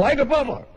Like a butler.